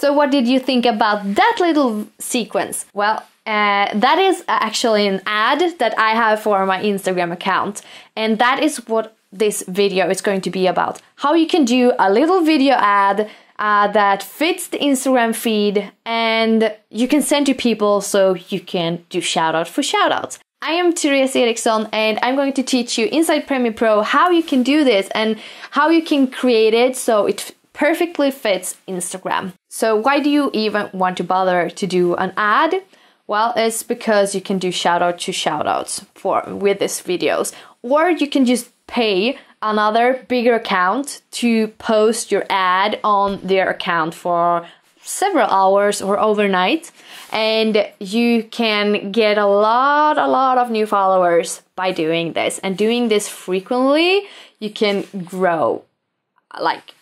So, what did you think about that little sequence? Well, uh, that is actually an ad that I have for my Instagram account, and that is what this video is going to be about. How you can do a little video ad uh, that fits the Instagram feed and you can send to people so you can do shout out for shout outs. I am Therese Eriksson and I'm going to teach you inside Premiere Pro how you can do this and how you can create it so it perfectly fits Instagram. So why do you even want to bother to do an ad? Well, it's because you can do shout out to shout outs for with these videos. Or you can just pay another bigger account to post your ad on their account for several hours or overnight and you can get a lot a lot of new followers by doing this and doing this frequently you can grow like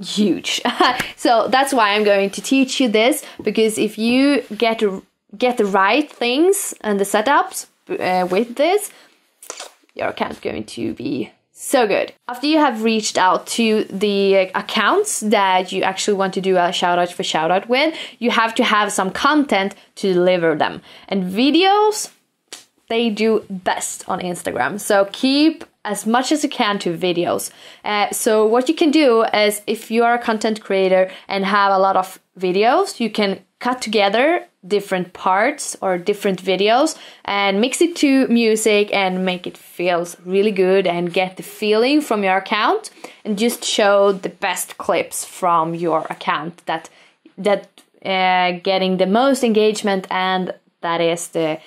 huge. so that's why I'm going to teach you this because if you get get the right things and the setups uh, with this, your account going to be so good. After you have reached out to the accounts that you actually want to do a shout out for shout out with, you have to have some content to deliver them. And videos, they do best on Instagram. So keep as much as you can to videos. Uh, so what you can do is if you are a content creator and have a lot of videos, you can cut together different parts or different videos and mix it to music and make it feels really good and get the feeling from your account and just show the best clips from your account that that uh, getting the most engagement and that is the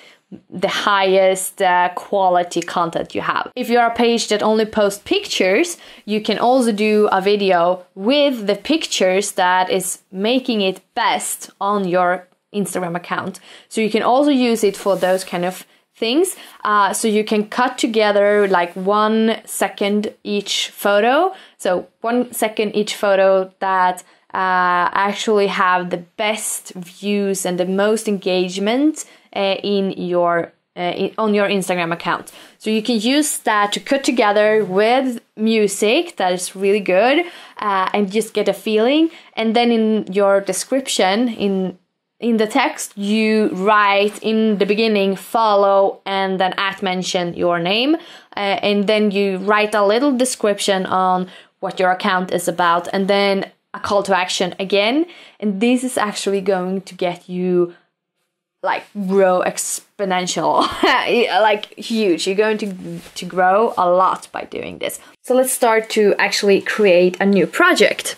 the highest uh, quality content you have. If you're a page that only posts pictures, you can also do a video with the pictures that is making it best on your Instagram account. So you can also use it for those kind of things. Uh, so you can cut together like one second each photo. So one second each photo that uh, actually have the best views and the most engagement uh, in your uh, on your Instagram account. So you can use that to cut together with music that is really good uh, and just get a feeling. And then in your description, in in the text, you write in the beginning follow and then at mention your name, uh, and then you write a little description on what your account is about, and then a call to action again. And this is actually going to get you like grow exponential. Like huge. You're going to to grow a lot by doing this. So let's start to actually create a new project.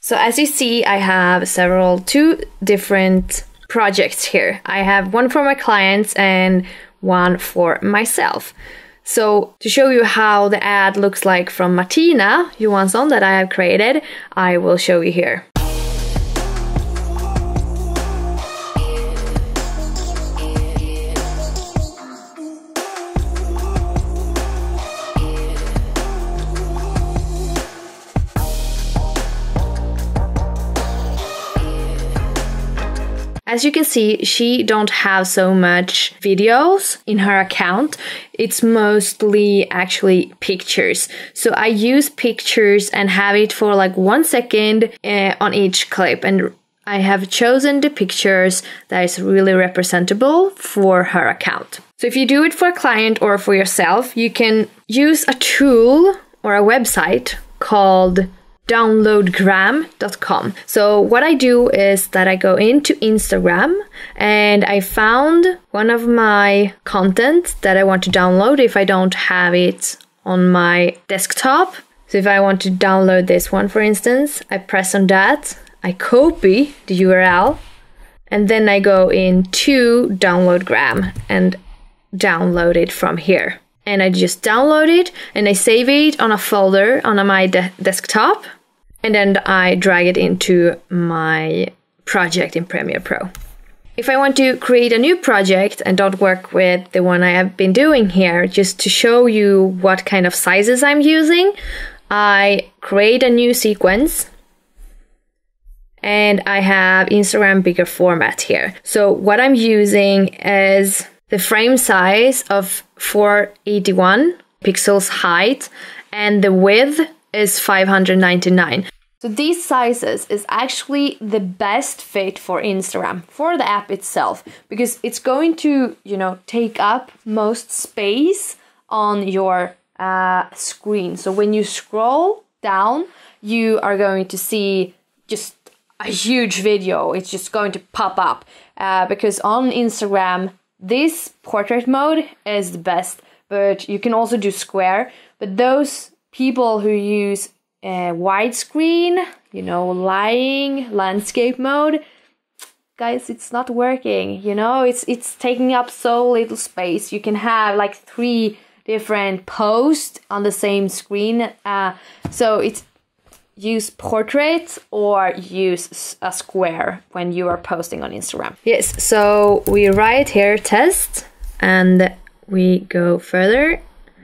So as you see i have several two different projects here. I have one for my clients and one for myself. So to show you how the ad looks like from martina johansson that i have created i will show you here As you can see, she don't have so much videos in her account. It's mostly actually pictures. So I use pictures and have it for like one second uh, on each clip. And I have chosen the pictures that is really representable for her account. So if you do it for a client or for yourself, you can use a tool or a website called downloadgram.com. So what I do is that I go into Instagram and I found one of my content that I want to download if I don't have it on my desktop. So if I want to download this one for instance, I press on that, I copy the URL and then I go into downloadgram and download it from here. And I just download it and I save it on a folder on my de- desktop and then I drag it into my project in Premiere Pro. If I want to create a new project and don't work with the one I have been doing here, just to show you what kind of sizes I'm using, I create a new sequence and I have Instagram bigger format here. So what I'm using is the frame size of 481 pixels height and the width is 599. So these sizes is actually the best fit for Instagram, for the app itself, because it's going to, you know, take up most space on your uh, screen. So when you scroll down, you are going to see just a huge video. It's just going to pop up uh, because on Instagram, this portrait mode is the best, but you can also do square. But those people who use uh, widescreen, you know, lying landscape mode, guys, it's not working. You know, it's it's taking up so little space. You can have like three different posts on the same screen. Uh, so it's use portrait or use a square when you are posting on Instagram. Yes, so we write here test and we go further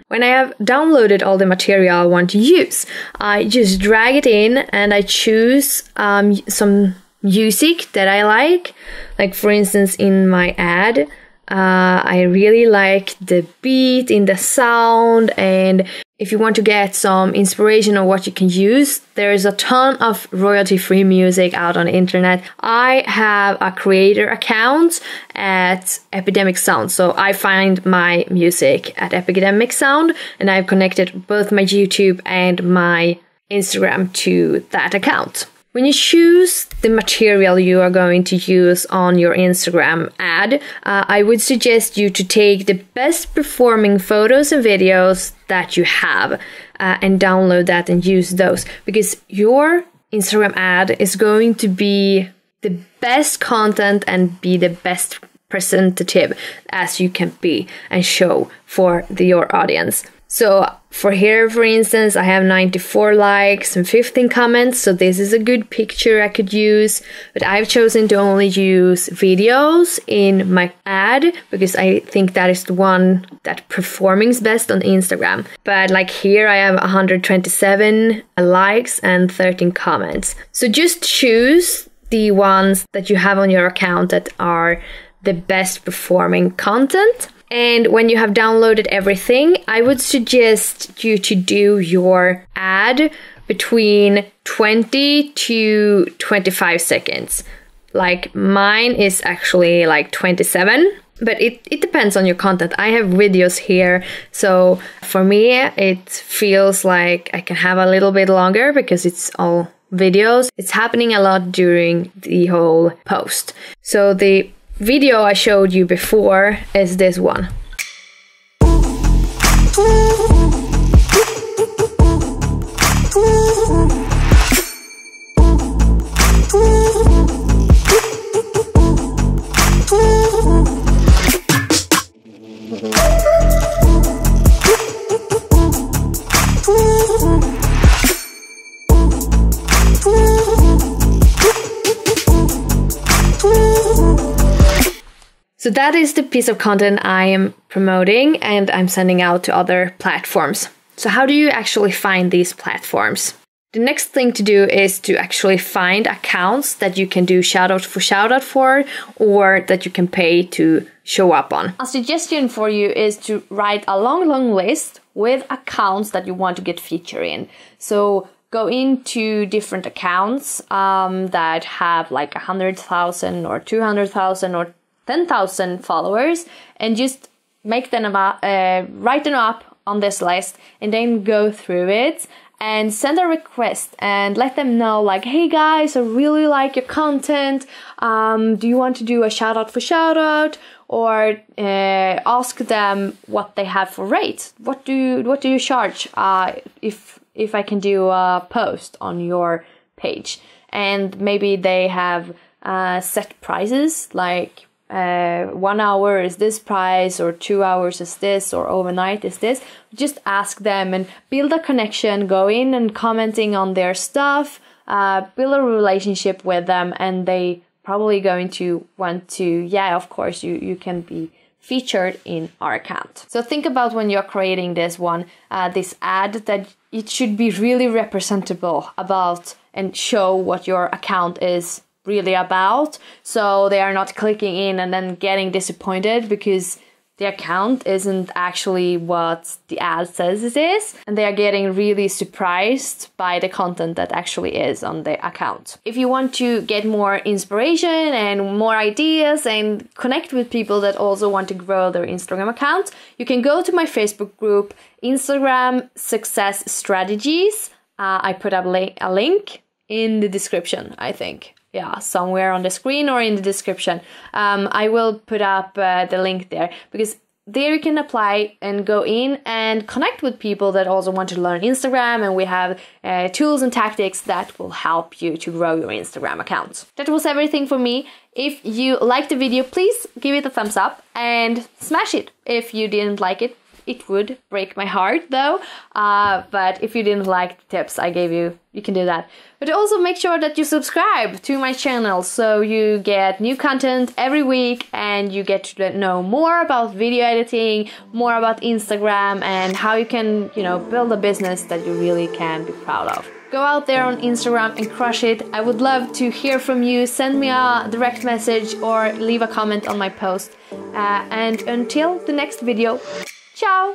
when I have downloaded all the material I want to use, I just drag it in and I choose um, some music that I like. Like, for instance, in my ad, uh, I really like the beat in the sound and if you want to get some inspiration on what you can use, there is a ton of royalty free music out on the internet. I have a creator account at Epidemic Sound, so I find my music at Epidemic Sound and I've connected both my YouTube and my Instagram to that account. When you choose the material you are going to use on your Instagram ad, uh, I would suggest you to take the best performing photos and videos that you have uh, and download that and use those because your Instagram ad is going to be the best content and be the best presentative as you can be and show for the, your audience. So for here, for instance, I have 94 likes and 15 comments. So this is a good picture I could use, but I've chosen to only use videos in my ad because I think that is the one that performing best on Instagram. But like here, I have 127 likes and 13 comments. So just choose the ones that you have on your account that are the best performing content and when you have downloaded everything, I would suggest you to do your ad between 20 to 25 seconds. Like mine is actually like 27, but it, it depends on your content. I have videos here, so for me, it feels like I can have a little bit longer because it's all videos. It's happening a lot during the whole post. So the video I showed you before is this one. So that is the piece of content I am promoting and I'm sending out to other platforms. So how do you actually find these platforms? The next thing to do is to actually find accounts that you can do shoutout for shoutout for or that you can pay to show up on. A suggestion for you is to write a long, long list with accounts that you want to get featured in. So go into different accounts um, that have like a hundred thousand or two hundred thousand or 10,000 followers and just make them up, uh, write them up on this list and then go through it and send a request and let them know like hey guys i really like your content. Um, do you want to do a shout out for shout out or uh, ask them what they have for rates. What do you, what do you charge uh, if if i can do a post on your page? And maybe they have uh, set prices like uh, one hour is this price or two hours is this or overnight is this. Just ask them and build a connection. Go in and commenting on their stuff. Uh, build a relationship with them and they probably going to want to, yeah, of course, you, you can be featured in our account. So think about when you're creating this one, uh, this ad, that it should be really representable about and show what your account is really about. So they are not clicking in and then getting disappointed because the account isn't actually what the ad says it is, and they are getting really surprised by the content that actually is on the account. If you want to get more inspiration and more ideas and connect with people that also want to grow their Instagram account, you can go to my Facebook group, Instagram Success Strategies. Uh, I put up a link in the description, I think yeah, somewhere on the screen or in the description. Um, I will put up uh, the link there because there you can apply and go in and connect with people that also want to learn Instagram and we have uh, tools and tactics that will help you to grow your Instagram account. That was everything for me. If you liked the video, please give it a thumbs up and smash it. If you didn't like it, it would break my heart though. Uh, but if you didn't like the tips I gave you, you can do that. But also make sure that you subscribe to my channel so you get new content every week and you get to know more about video editing, more about Instagram and how you can, you know, build a business that you really can be proud of. Go out there on Instagram and crush it. I would love to hear from you. Send me a direct message or leave a comment on my post. Uh, and until the next video, Tchau!